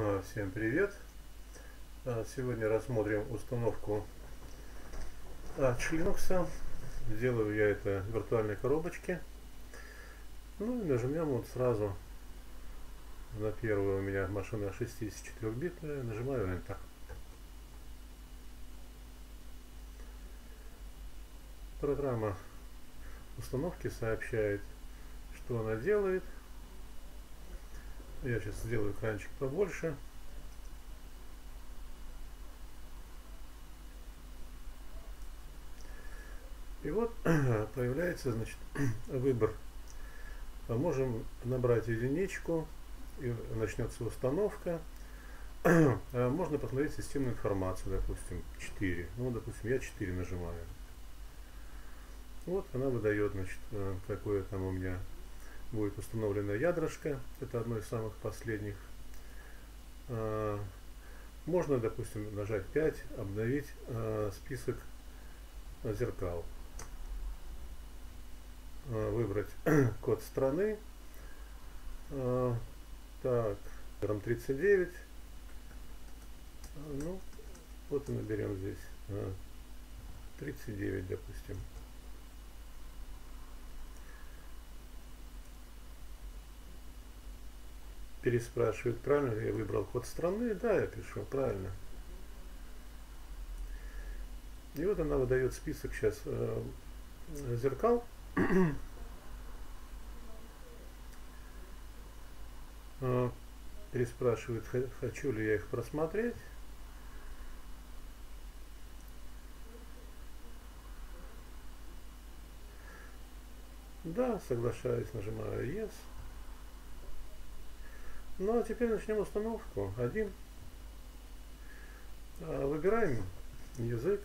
А, всем привет! А, сегодня рассмотрим установку Arch Linux. Сделаю я это в виртуальной коробочке. Ну и нажмем вот сразу на первую у меня машина 64-битная. Нажимаю Enter. Программа установки сообщает, что она делает. Я сейчас сделаю экранчик побольше. И вот появляется значит, выбор. Можем набрать единичку, и начнется установка. Можно посмотреть системную информацию, допустим, 4. Ну, допустим, я 4 нажимаю. Вот она выдает, значит, э, какое там у меня будет установлено ядрышко. Это одно из самых последних. А, можно, допустим, нажать 5, обновить а, список зеркал. А, выбрать код страны. Так, RAM 39. Ну, вот и наберем здесь 39, допустим. Переспрашивает, правильно ли я выбрал код страны. Да, я пишу, правильно. И вот она выдает список сейчас э, зеркал. э, переспрашивает, хочу ли я их просмотреть. Да, соглашаюсь, нажимаю Yes. Ну а теперь начнем установку. Один. А, выбираем язык.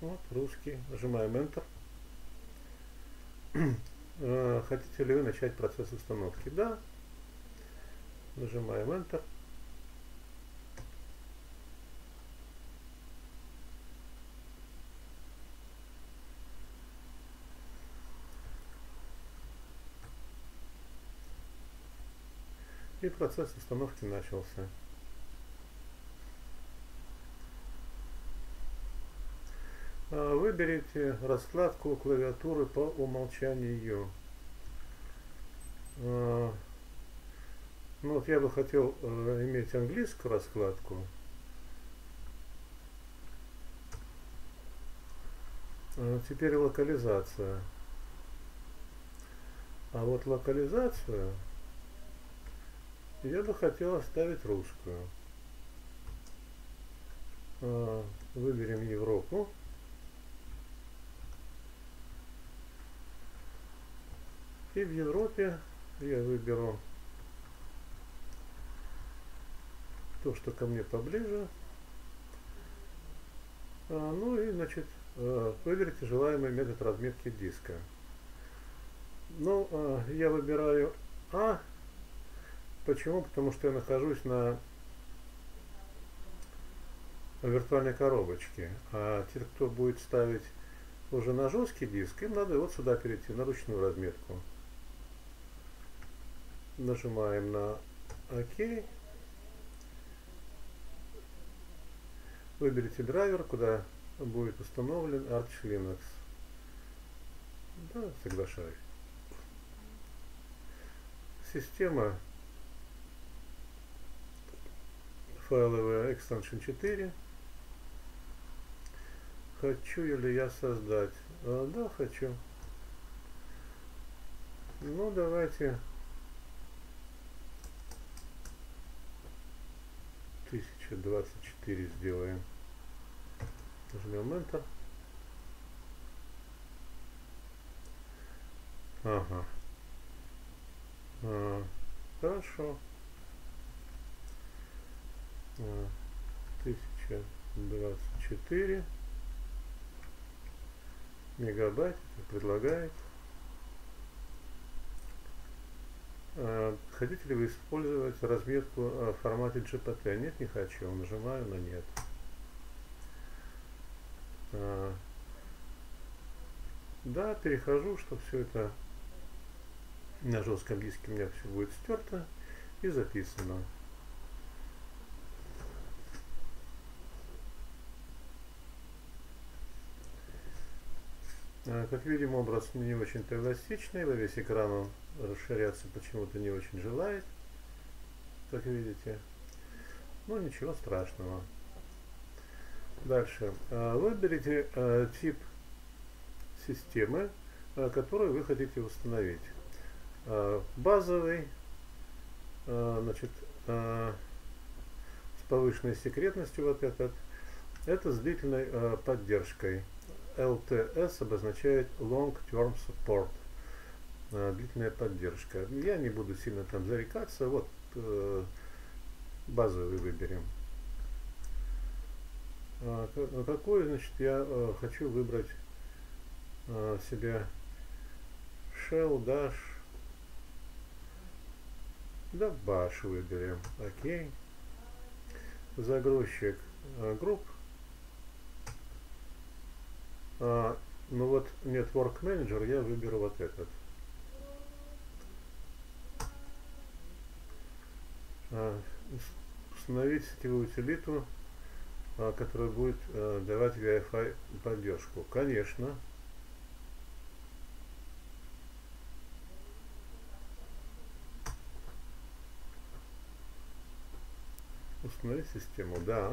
Вот, русский. Нажимаем Enter. А, хотите ли вы начать процесс установки? Да. Нажимаем Enter. И процесс установки начался. А, выберите раскладку клавиатуры по умолчанию. А, ну вот я бы хотел э, иметь английскую раскладку. А, теперь локализация. А вот локализацию я бы хотел оставить русскую. А, выберем Европу. И в Европе я выберу то, что ко мне поближе. А, ну и, значит, а, выберите желаемый метод разметки диска. Ну, я выбираю А Почему? Потому что я нахожусь на виртуальной коробочке. А те, кто будет ставить уже на жесткий диск, им надо вот сюда перейти, на ручную разметку. Нажимаем на ОК. Выберите драйвер, куда будет установлен Arch Linux. Да, соглашаюсь. Система файловая extension 4. Хочу ли я создать? А, да, хочу. Ну, давайте 1024 сделаем. Нажмем Enter. Ага. А, хорошо. 1024 мегабайт предлагает. А, хотите ли вы использовать разметку в формате GPT? Нет, не хочу. Нажимаю на нет. А, да, перехожу, что все это на жестком диске у меня все будет стерто. и записано. Как видим, образ не очень-то эластичный, во весь экран он расширяться почему-то не очень желает, как видите. Ну, ничего страшного. Дальше. А, выберите а, тип системы, которую вы хотите установить. Базовый, значит, с повышенной секретностью вот этот, это с длительной поддержкой. LTS обозначает Long Term Support, э, длительная поддержка. Я не буду сильно там зарекаться, вот э, базовый выберем. А, а какой, значит, я э, хочу выбрать себе Shell Dash, да, Bash выберем, окей. Загрузчик групп а, ну вот Network Manager я выберу вот этот. А, установить сетевую утилиту, а, которая будет а, давать Wi-Fi поддержку. Конечно. Установить систему, да.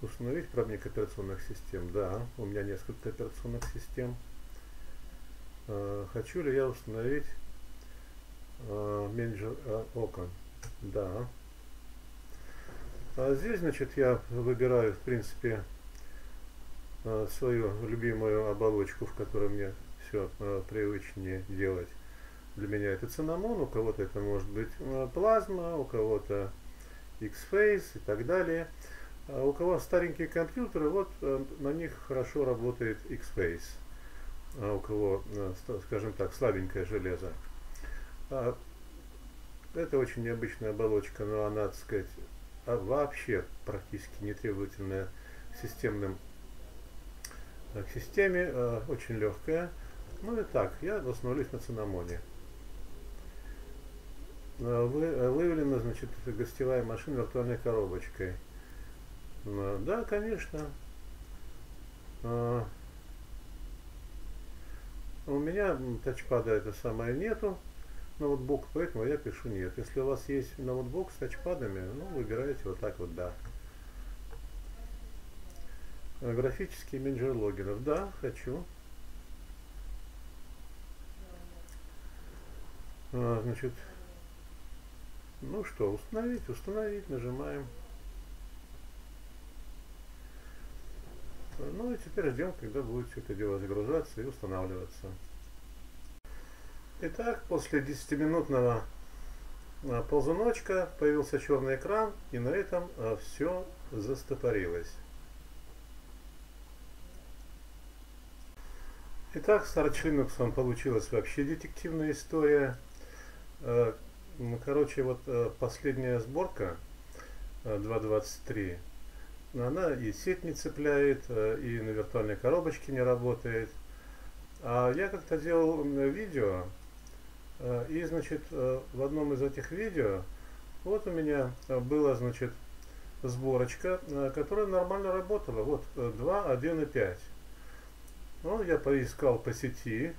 Установить пробник операционных систем. Да, у меня несколько операционных систем. А, хочу ли я установить а, менеджер а, окон? Да. А здесь, значит, я выбираю, в принципе, свою любимую оболочку, в которой мне все привычнее делать. Для меня это цинамон, у кого-то это может быть плазма, у кого-то X-Face и так далее. А у кого старенькие компьютеры, вот э, на них хорошо работает X-Face. А у кого, э, скажем так, слабенькое железо. А это очень необычная оболочка, но она, так сказать, а вообще практически не требовательная к системным э, к системе, очень легкая. Ну и так, я восстановлюсь на цинамоне. Вы, выявлена, значит, гостевая машина виртуальной коробочкой. А, да, конечно. А, у меня тачпада это самое нету. Ноутбук, поэтому я пишу нет. Если у вас есть ноутбук с тачпадами, ну, выбираете вот так вот да. А, графический менеджер логинов. Да, хочу. Значит, ну что, установить, установить, нажимаем. Ну и теперь ждем, когда будет все это дело загружаться и устанавливаться. Итак, после 10-минутного а, ползуночка появился черный экран, и на этом а, все застопорилось. Итак, с Arch Linux получилась вообще детективная история. А, короче, вот последняя сборка 2.23 она и сеть не цепляет, э, и на виртуальной коробочке не работает. А я как-то делал видео, э, и, значит, э, в одном из этих видео, вот у меня была, значит, сборочка, которая нормально работала. Вот 2, 1 и 5. Ну, я поискал по сети,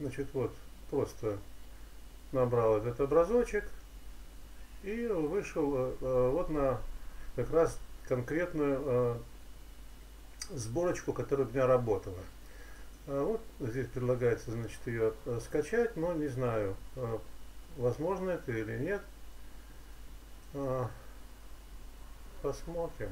значит, вот, просто набрал этот образочек и вышел вот на как раз конкретную э, сборочку, которая у меня работала. А вот здесь предлагается, значит, ее э, скачать, но не знаю, э, возможно это или нет. Э, посмотрим.